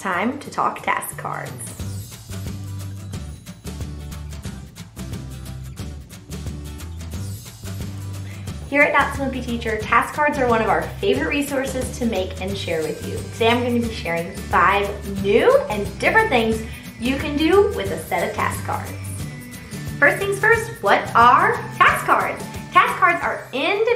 time to talk task cards. Here at Not Wimpy Teacher, task cards are one of our favorite resources to make and share with you. Today I'm going to be sharing five new and different things you can do with a set of task cards. First things first, what are task cards? Task cards are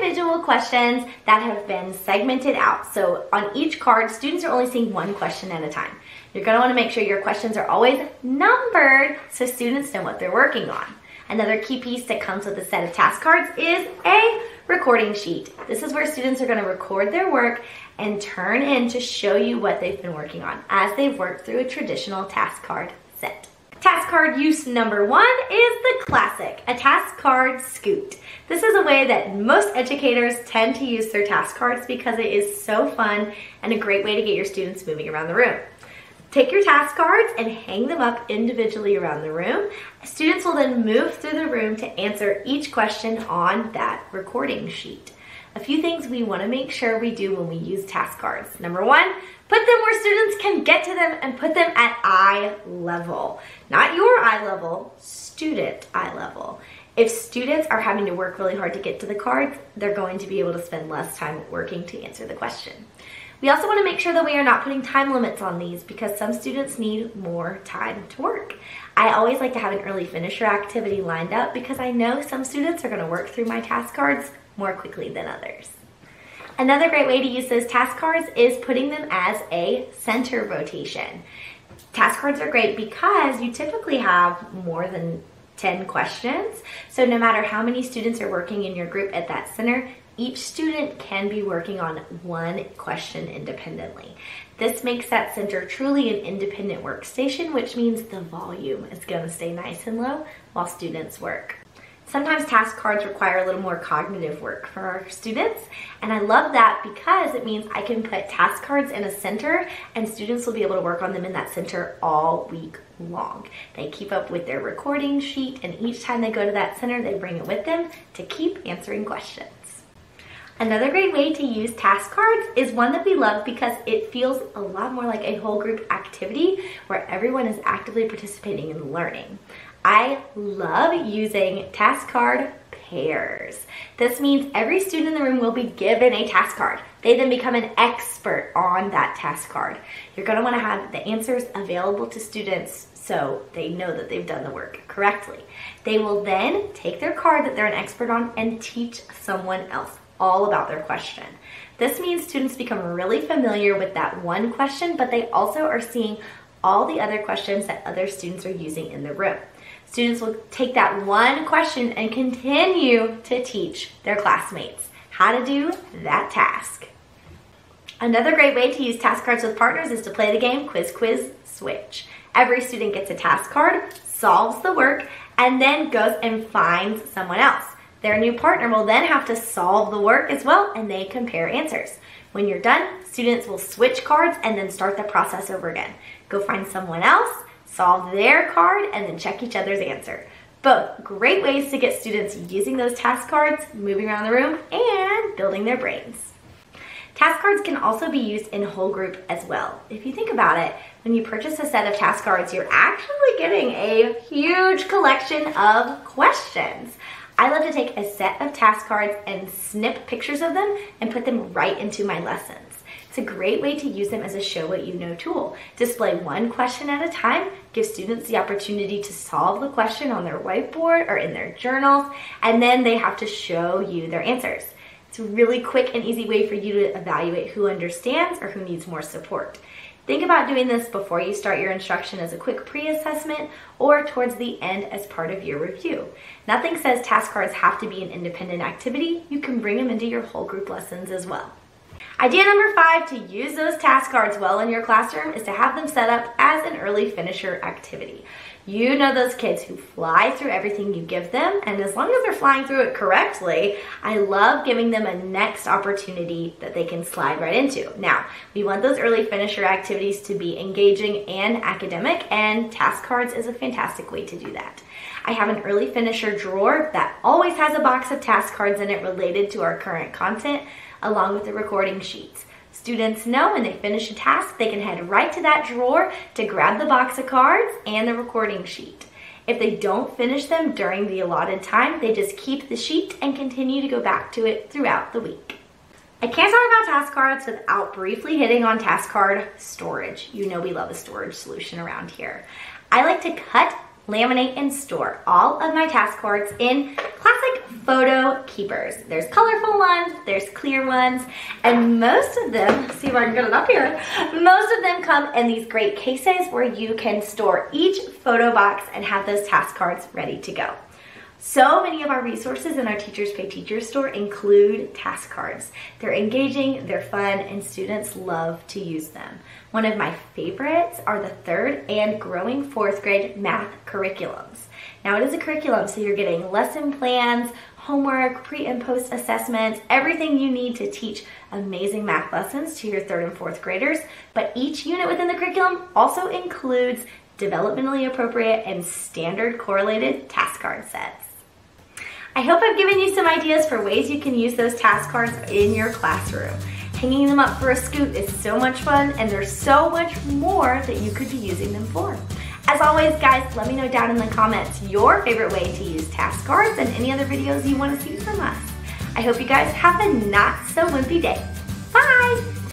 individual questions that have been segmented out. So on each card, students are only seeing one question at a time. You're gonna wanna make sure your questions are always numbered so students know what they're working on. Another key piece that comes with a set of task cards is a recording sheet. This is where students are gonna record their work and turn in to show you what they've been working on as they've worked through a traditional task card set. Card use number one is the classic, a task card scoot. This is a way that most educators tend to use their task cards because it is so fun and a great way to get your students moving around the room. Take your task cards and hang them up individually around the room. Students will then move through the room to answer each question on that recording sheet. A few things we wanna make sure we do when we use task cards. Number one, put them where students can get to them and put them at eye level. Not your eye level, student eye level. If students are having to work really hard to get to the cards, they're going to be able to spend less time working to answer the question. We also want to make sure that we are not putting time limits on these because some students need more time to work. I always like to have an early finisher activity lined up because I know some students are going to work through my task cards more quickly than others. Another great way to use those task cards is putting them as a center rotation. Task cards are great because you typically have more than 10 questions. So no matter how many students are working in your group at that center, each student can be working on one question independently. This makes that center truly an independent workstation, which means the volume is gonna stay nice and low while students work. Sometimes task cards require a little more cognitive work for our students, and I love that because it means I can put task cards in a center and students will be able to work on them in that center all week long. They keep up with their recording sheet, and each time they go to that center, they bring it with them to keep answering questions. Another great way to use task cards is one that we love because it feels a lot more like a whole group activity where everyone is actively participating in learning. I love using task card pairs. This means every student in the room will be given a task card. They then become an expert on that task card. You're gonna wanna have the answers available to students so they know that they've done the work correctly. They will then take their card that they're an expert on and teach someone else all about their question. This means students become really familiar with that one question, but they also are seeing all the other questions that other students are using in the room. Students will take that one question and continue to teach their classmates how to do that task. Another great way to use task cards with partners is to play the game Quiz Quiz Switch. Every student gets a task card, solves the work, and then goes and finds someone else. Their new partner will then have to solve the work as well and they compare answers. When you're done, students will switch cards and then start the process over again. Go find someone else, solve their card, and then check each other's answer. Both great ways to get students using those task cards, moving around the room, and building their brains. Task cards can also be used in whole group as well. If you think about it, when you purchase a set of task cards, you're actually getting a huge collection of questions. I love to take a set of task cards and snip pictures of them and put them right into my lessons. It's a great way to use them as a show what you know tool. Display one question at a time, give students the opportunity to solve the question on their whiteboard or in their journals, and then they have to show you their answers. It's a really quick and easy way for you to evaluate who understands or who needs more support. Think about doing this before you start your instruction as a quick pre-assessment or towards the end as part of your review. Nothing says task cards have to be an independent activity. You can bring them into your whole group lessons as well. Idea number five to use those task cards well in your classroom is to have them set up as an early finisher activity. You know those kids who fly through everything you give them, and as long as they're flying through it correctly, I love giving them a next opportunity that they can slide right into. Now, we want those early finisher activities to be engaging and academic, and task cards is a fantastic way to do that. I have an early finisher drawer that always has a box of task cards in it related to our current content, along with the recording sheets. Students know when they finish a task, they can head right to that drawer to grab the box of cards and the recording sheet. If they don't finish them during the allotted time, they just keep the sheet and continue to go back to it throughout the week. I can't talk about task cards without briefly hitting on task card storage. You know we love a storage solution around here. I like to cut laminate, and store all of my task cards in classic photo keepers. There's colorful ones, there's clear ones, and most of them, see if I can get it up here, most of them come in these great cases where you can store each photo box and have those task cards ready to go. So many of our resources in our Teachers Pay Teachers store include task cards. They're engaging, they're fun, and students love to use them. One of my favorites are the third and growing fourth grade math curriculums. Now it is a curriculum, so you're getting lesson plans, homework, pre and post assessments, everything you need to teach amazing math lessons to your third and fourth graders. But each unit within the curriculum also includes developmentally appropriate and standard correlated task card sets. I hope I've given you some ideas for ways you can use those task cards in your classroom. Hanging them up for a scoot is so much fun and there's so much more that you could be using them for. As always, guys, let me know down in the comments your favorite way to use task cards and any other videos you want to see from us. I hope you guys have a not so wimpy day. Bye!